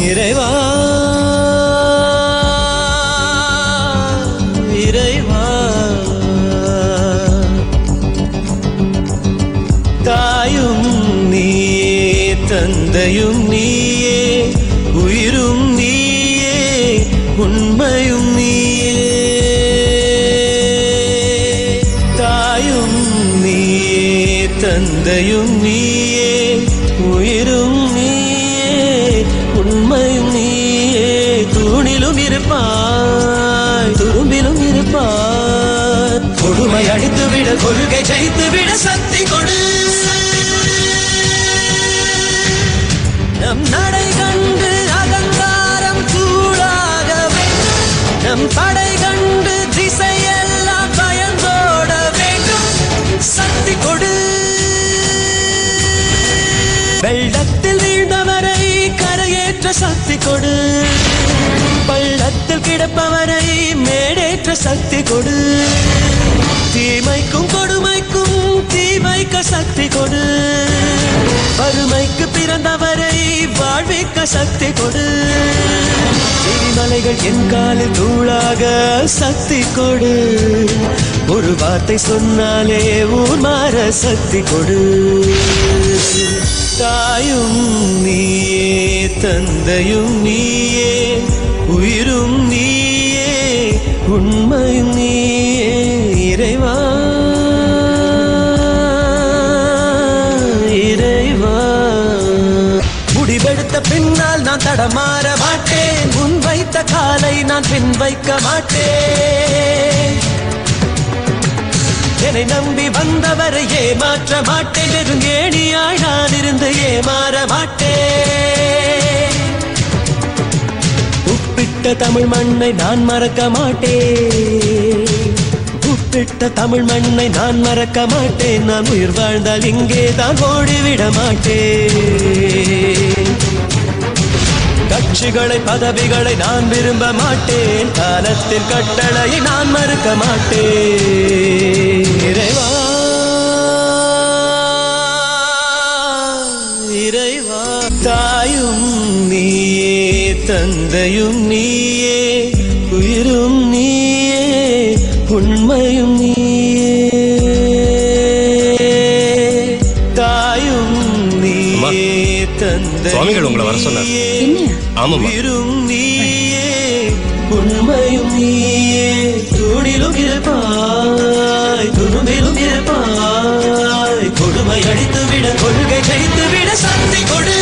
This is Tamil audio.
இறைவா இறைவா. தாயும் நீயே தந்தையும் நீயே உயிரும் நீயே உண்மையும் நீயே. தாயும் நீயே தந்தையும் நீயே தூணிலும் இருப்பாய். துரும்பிலும் இருப்பாய். கொடுமை அடித்து விட கொள்கை ஜெயித்து விட சக்தி கொடு. நம் நடை கண்டு அகங்காரம் கூடாக வேண்டும். நம் படை கண்டு திசையெல்லாம் பயந்தோட வேண்டும். சக்தி கொடு. வெள்ளத்தில் வீழ்ந்தவரை கரையேற்ற சக்தி கொடு. கிடப்பவரை மேடேற்ற சக்தி கொடு. தீமைக்கும் கொடுமைக்கும் தீமைக்க சக்தி கொடு. வறுமைக்கு பிறந்தவரை வாழ்விக்க சக்தி கொடு. சிறிமலைகள் என் காலில் தூளாக சக்தி கொடு. ஒரு வார்த்தை சொன்னாலே ஊர் மாற சக்தி கொடு. தாயும் நீயே தந்தையும் நீயே உயிரும் நீயே உண்மையும் நீயே இறைவா. இறைவா. முடிவெடுத்த பின்னால் நான் தடமாற மாட்டேன். முன் வைத்த காலை நான் பின் வைக்க மாட்டேன். என்னை நம்பி வந்தவரை ஏமாற்ற மாட்டேன். நெருங்கேணியாய் நான் இருந்து ஏமாற மாட்டேன். உப்பிட்ட தமிழ் மண்ணை நான் மறக்க மாட்டேன். உப்பிட்ட தமிழ் மண்ணை நான் மறக்க மாட்டேன். நான் உயிர் வாழ்ந்தால் இங்கே தான் ஓடிவிட மாட்டேன். கட்சிகளை பதவிகளை நான் விரும்ப மாட்டேன். காலத்தின் கட்டளையை நான் மறுக்க மாட்டேன். இறைவா இறைவா தாயும் நீ தந்தையும் நீயே உயிரும் நீயே உண்மையும் நீயே. தாயும் நீயே தந்தை சுவாமிகள் உங்களை வர சொன்னார். ஆமாம்மா. உயிரும் நீயே உண்மையும் நீயே. தூணிலும் இருப்பாய் துரும்பிலும் இருப்பாய். கொடுமை அடித்து விட கொள்கை ஜெயித்து விட சக்தி கொடு.